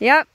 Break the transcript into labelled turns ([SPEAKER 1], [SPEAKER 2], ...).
[SPEAKER 1] Yep.